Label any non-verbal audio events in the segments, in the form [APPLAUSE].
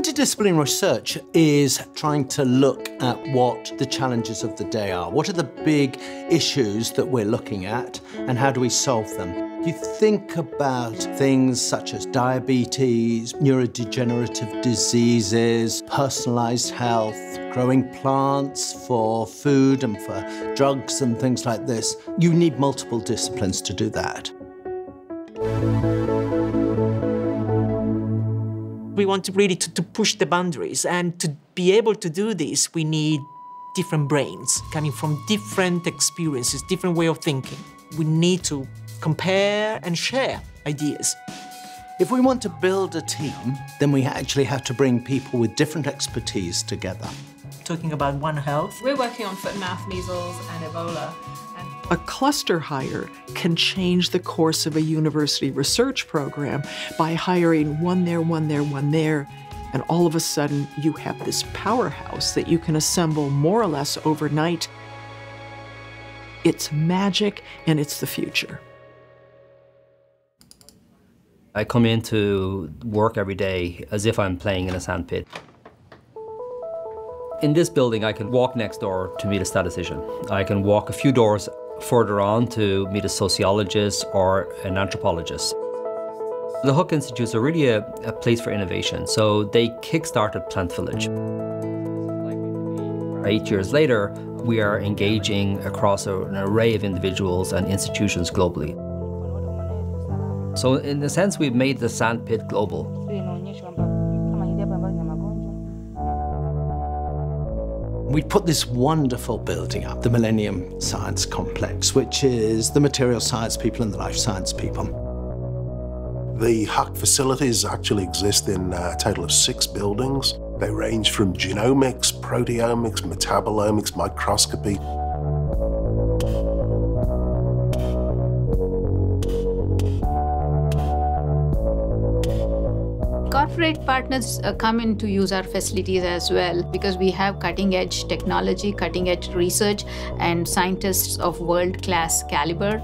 Interdisciplinary research is trying to look at what the challenges of the day are. What are the big issues that we're looking at and how do we solve them? You think about things such as diabetes, neurodegenerative diseases, personalized health, growing plants for food and for drugs and things like this. You need multiple disciplines to do that. We want to really to, to push the boundaries and to be able to do this, we need different brains coming from different experiences, different way of thinking. We need to compare and share ideas. If we want to build a team, then we actually have to bring people with different expertise together. Talking about One Health. We're working on foot and mouth measles and Ebola. A cluster hire can change the course of a university research program by hiring one there, one there, one there, and all of a sudden you have this powerhouse that you can assemble more or less overnight. It's magic and it's the future. I come into work every day as if I'm playing in a sandpit. In this building, I can walk next door to meet a statistician. I can walk a few doors further on to meet a sociologist or an anthropologist. The Huck Institutes are really a, a place for innovation, so they kick-started Plant Village. Eight years later, we are engaging across an array of individuals and institutions globally. So in a sense, we've made the sandpit global. We put this wonderful building up, the Millennium Science Complex, which is the material science people and the life science people. The Huck facilities actually exist in a total of six buildings. They range from genomics, proteomics, metabolomics, microscopy, corporate partners uh, come in to use our facilities as well because we have cutting edge technology, cutting edge research, and scientists of world class caliber.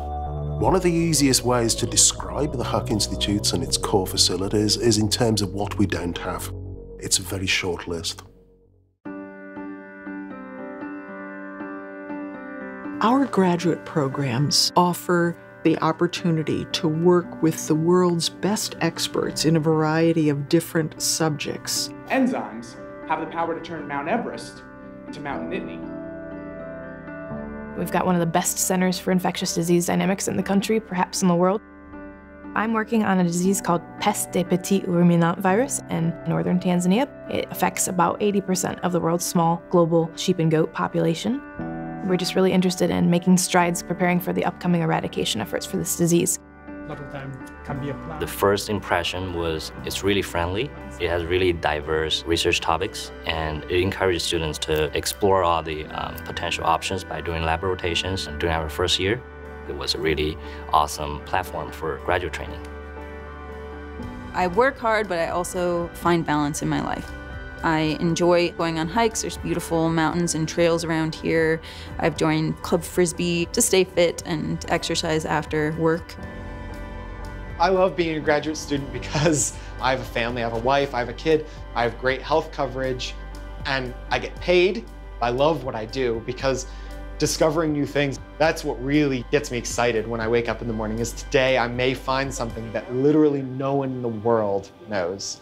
One of the easiest ways to describe the Huck Institutes and its core facilities is in terms of what we don't have. It's a very short list. Our graduate programs offer the opportunity to work with the world's best experts in a variety of different subjects. Enzymes have the power to turn Mount Everest into Mount Nittany. We've got one of the best centers for infectious disease dynamics in the country, perhaps in the world. I'm working on a disease called Peste des Petits Ruminants virus in northern Tanzania. It affects about 80% of the world's small global sheep and goat population. We're just really interested in making strides preparing for the upcoming eradication efforts for this disease. The first impression was it's really friendly. It has really diverse research topics, and it encourages students to explore all the um, potential options by doing lab rotations during our first year. It was a really awesome platform for graduate training. I work hard, but I also find balance in my life. I enjoy going on hikes. There's beautiful mountains and trails around here. I've joined Club Frisbee to stay fit and exercise after work. I love being a graduate student because [LAUGHS] I have a family, I have a wife, I have a kid, I have great health coverage, and I get paid. I love what I do because discovering new things, that's what really gets me excited when I wake up in the morning is today I may find something that literally no one in the world knows.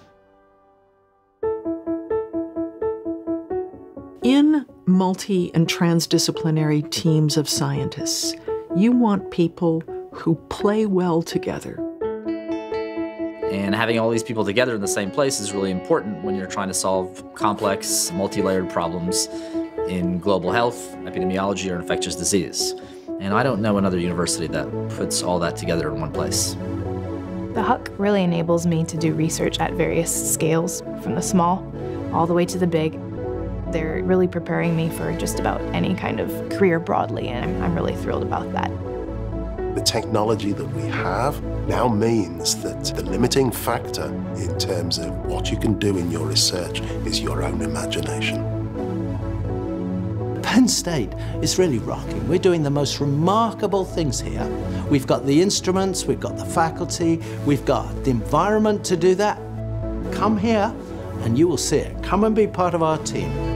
Multi and transdisciplinary teams of scientists, you want people who play well together. And having all these people together in the same place is really important when you're trying to solve complex, multi-layered problems in global health, epidemiology, or infectious disease. And I don't know another university that puts all that together in one place. The Huck really enables me to do research at various scales, from the small all the way to the big, they're really preparing me for just about any kind of career broadly, and I'm, I'm really thrilled about that. The technology that we have now means that the limiting factor in terms of what you can do in your research is your own imagination. Penn State is really rocking. We're doing the most remarkable things here. We've got the instruments, we've got the faculty, we've got the environment to do that. Come here and you will see it. Come and be part of our team.